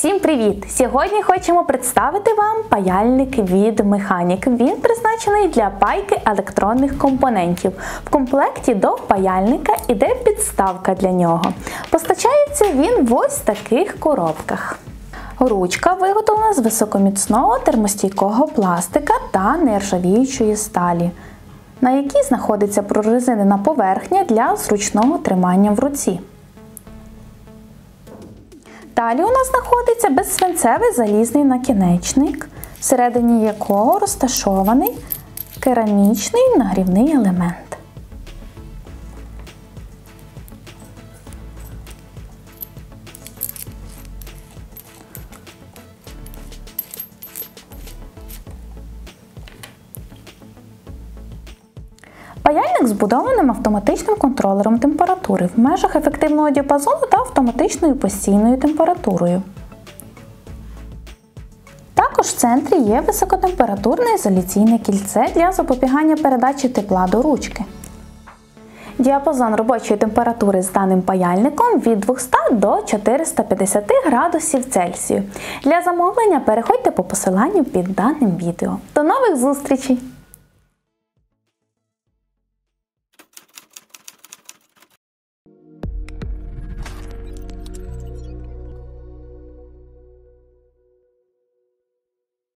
Всім привіт! Сьогодні хочемо представити вам паяльник від Механік. Він призначений для пайки електронних компонентів. В комплекті до паяльника іде підставка для нього. Постачається він в ось таких коробках. Ручка виготовлена з високоміцного термостійкого пластика та нержавіючої сталі, на якій знаходиться прорезинена поверхня для зручного тримання в руці. Далі у нас знаходиться безсвинцевий залізний накінечник, всередині якого розташований керамічний нагрівний елемент. Паяльник збудованим автоматичним контролером температури в межах ефективного діапазону та автоматичною постійною температурою. Також в центрі є високотемпературне ізоляційне кільце для запобігання передачі тепла до ручки. Діапазон робочої температури з даним паяльником від 200 до 450 градусів Цельсію. Для замовлення переходьте по посиланню під даним відео. До нових зустрічей!